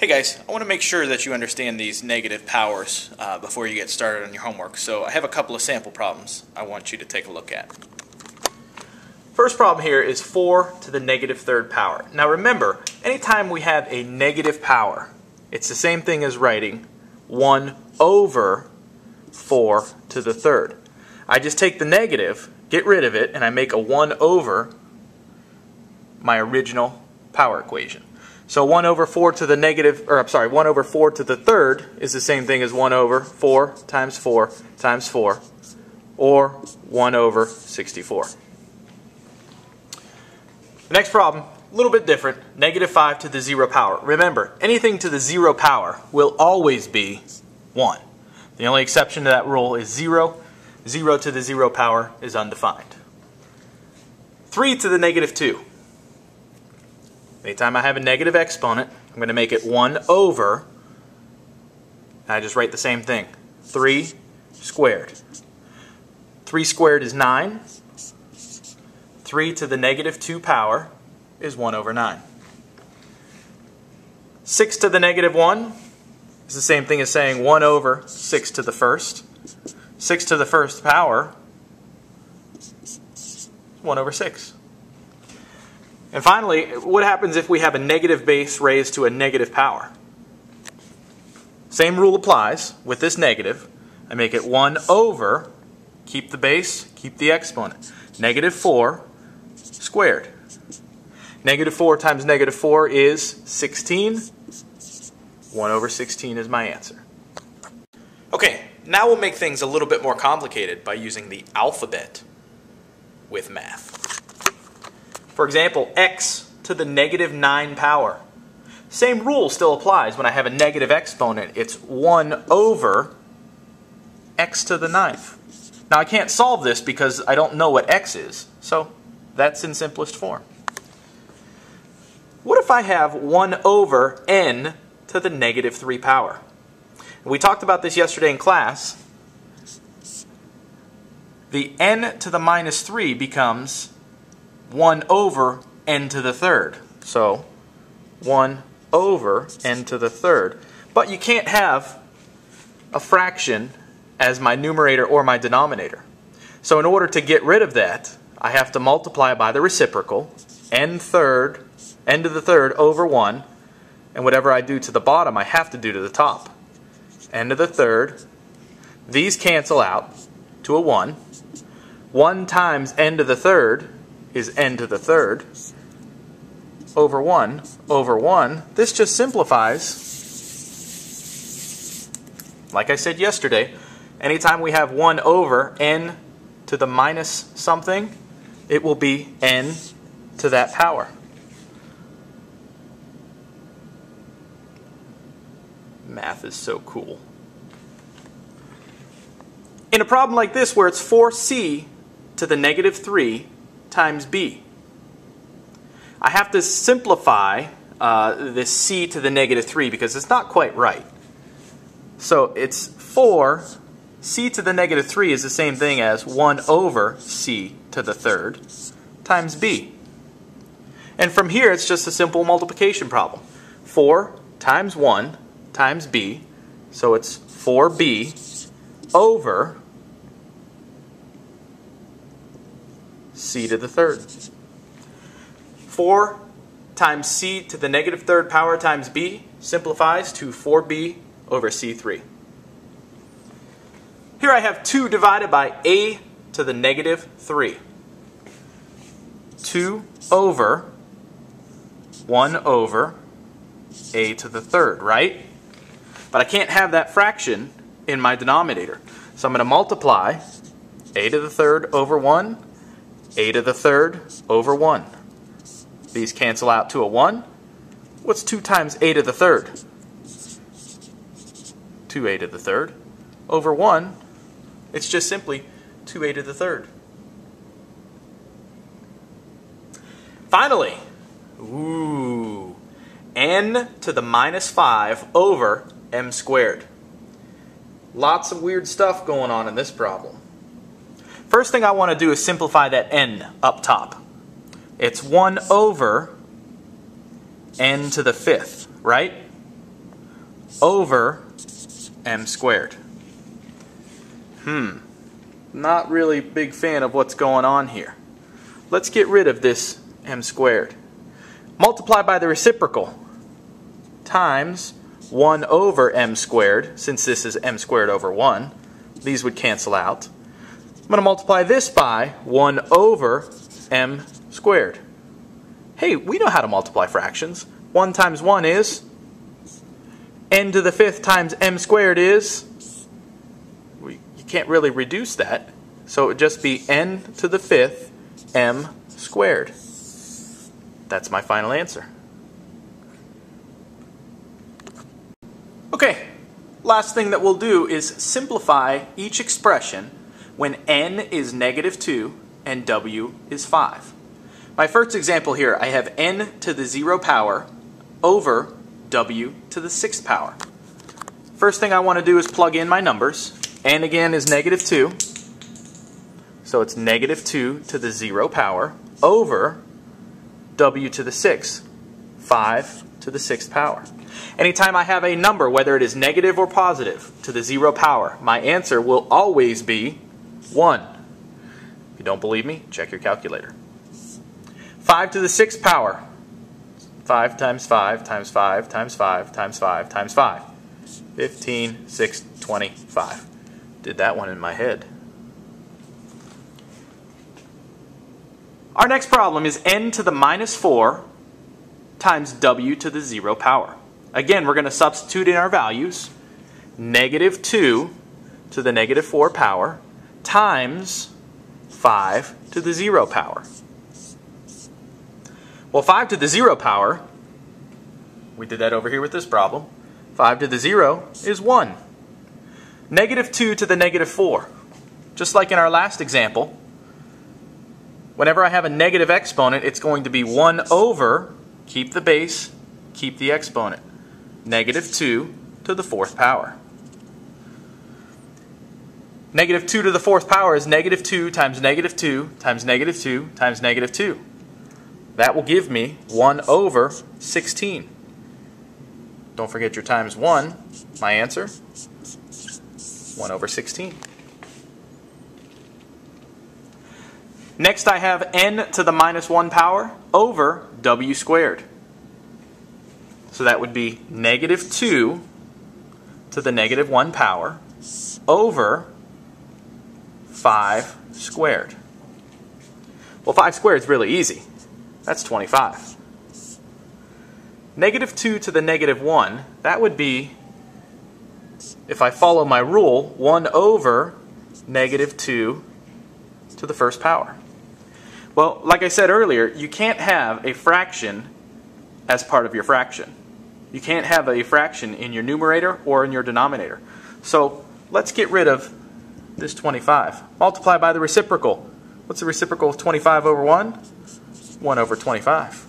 Hey guys, I want to make sure that you understand these negative powers uh, before you get started on your homework. So I have a couple of sample problems I want you to take a look at. First problem here is 4 to the negative third power. Now remember, anytime we have a negative power, it's the same thing as writing 1 over 4 to the third. I just take the negative, get rid of it, and I make a 1 over my original power equation. So 1 over 4 to the negative, or I'm sorry, 1 over 4 to the third is the same thing as 1 over 4 times 4 times 4, or 1 over 64. The next problem, a little bit different, negative 5 to the 0 power. Remember, anything to the 0 power will always be 1. The only exception to that rule is 0. 0 to the 0 power is undefined. 3 to the negative 2. Anytime I have a negative exponent, I'm going to make it 1 over, I just write the same thing, 3 squared. 3 squared is 9. 3 to the negative 2 power is 1 over 9. 6 to the negative 1 is the same thing as saying 1 over 6 to the first. 6 to the first power, is 1 over 6. And finally, what happens if we have a negative base raised to a negative power? Same rule applies with this negative. I make it 1 over, keep the base, keep the exponent. Negative 4 squared. Negative 4 times negative 4 is 16. 1 over 16 is my answer. Okay, now we'll make things a little bit more complicated by using the alphabet with math. For example, x to the negative 9 power. Same rule still applies when I have a negative exponent. It's 1 over x to the ninth. Now I can't solve this because I don't know what x is, so that's in simplest form. What if I have 1 over n to the negative 3 power? We talked about this yesterday in class. The n to the minus 3 becomes 1 over n to the third. So 1 over n to the third. But you can't have a fraction as my numerator or my denominator. So in order to get rid of that, I have to multiply by the reciprocal, n third, n to the third over 1, and whatever I do to the bottom, I have to do to the top. n to the third, these cancel out to a 1. 1 times n to the third is n to the third over 1 over 1. This just simplifies. Like I said yesterday, anytime we have 1 over n to the minus something, it will be n to that power. Math is so cool. In a problem like this where it's 4c to the negative 3 times b. I have to simplify uh, this c to the negative 3 because it's not quite right. So it's 4, c to the negative 3 is the same thing as 1 over c to the third times b. And from here it's just a simple multiplication problem. 4 times 1 times b, so it's 4b over c to the third. 4 times c to the negative third power times b simplifies to 4b over c3. Here I have 2 divided by a to the negative 3. 2 over 1 over a to the third, right? But I can't have that fraction in my denominator. So I'm going to multiply a to the third over 1 a to the third over 1. These cancel out to a 1. What's 2 times a to the third? 2a to the third over 1. It's just simply 2a to the third. Finally, ooh, n to the minus 5 over m squared. Lots of weird stuff going on in this problem. First thing I want to do is simplify that n up top. It's 1 over n to the fifth, right? over m squared. Hmm, not really big fan of what's going on here. Let's get rid of this m squared. Multiply by the reciprocal times 1 over m squared, since this is m squared over 1. These would cancel out. I'm going to multiply this by 1 over m squared. Hey, we know how to multiply fractions. 1 times 1 is n to the fifth times m squared is, we, you can't really reduce that, so it would just be n to the fifth m squared. That's my final answer. Okay, last thing that we'll do is simplify each expression when n is negative 2 and w is 5. My first example here, I have n to the 0 power over w to the 6th power. First thing I want to do is plug in my numbers. n again is negative 2, so it's negative 2 to the 0 power over w to the 6, 5 to the 6th power. Anytime I have a number, whether it is negative or positive, to the 0 power, my answer will always be 1. If you don't believe me, check your calculator. 5 to the 6th power. 5 times 5 times 5 times 5 times 5 times 5. 15, 6, 25. Did that one in my head. Our next problem is n to the minus 4 times w to the 0 power. Again, we're going to substitute in our values. Negative 2 to the negative 4 power times 5 to the 0 power. Well, 5 to the 0 power, we did that over here with this problem. 5 to the 0 is 1. Negative 2 to the negative 4. Just like in our last example, whenever I have a negative exponent, it's going to be 1 over, keep the base, keep the exponent, negative 2 to the fourth power. Negative 2 to the fourth power is negative 2 times negative 2 times negative 2 times negative 2. That will give me 1 over 16. Don't forget your times 1. My answer, 1 over 16. Next I have n to the minus 1 power over w squared. So that would be negative 2 to the negative 1 power over 5 squared. Well, 5 squared is really easy. That's 25. Negative 2 to the negative 1, that would be, if I follow my rule, 1 over negative 2 to the first power. Well, like I said earlier, you can't have a fraction as part of your fraction. You can't have a fraction in your numerator or in your denominator. So let's get rid of this 25. Multiply by the reciprocal. What's the reciprocal of 25 over 1? 1 over 25.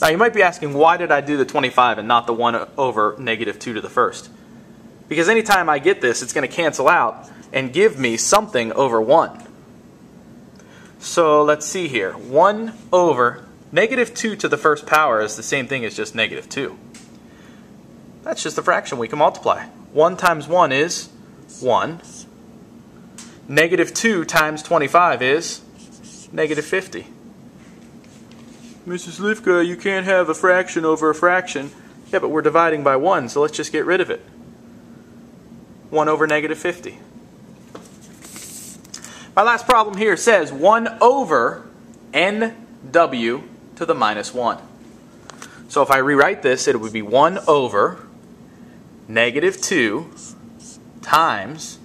Now you might be asking, why did I do the 25 and not the 1 over negative 2 to the first? Because anytime I get this, it's going to cancel out and give me something over 1. So let's see here. 1 over negative 2 to the first power is the same thing as just negative 2. That's just a fraction we can multiply. 1 times 1 is 1. Negative 2 times 25 is negative 50. Mrs. Slifka, you can't have a fraction over a fraction. Yeah, but we're dividing by 1, so let's just get rid of it. 1 over negative 50. My last problem here says 1 over nw to the minus 1. So if I rewrite this, it would be 1 over negative 2 times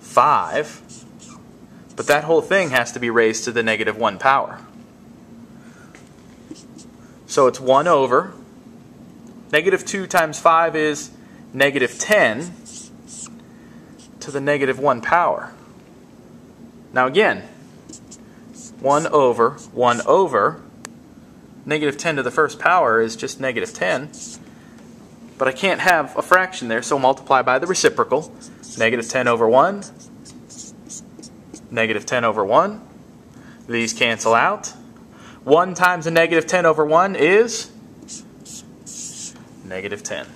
5 but that whole thing has to be raised to the negative 1 power. So it's 1 over. Negative 2 times 5 is negative 10 to the negative 1 power. Now again, 1 over 1 over negative 10 to the first power is just negative 10. But I can't have a fraction there, so multiply by the reciprocal. Negative 10 over 1 negative 10 over 1. These cancel out. 1 times a negative 10 over 1 is negative 10.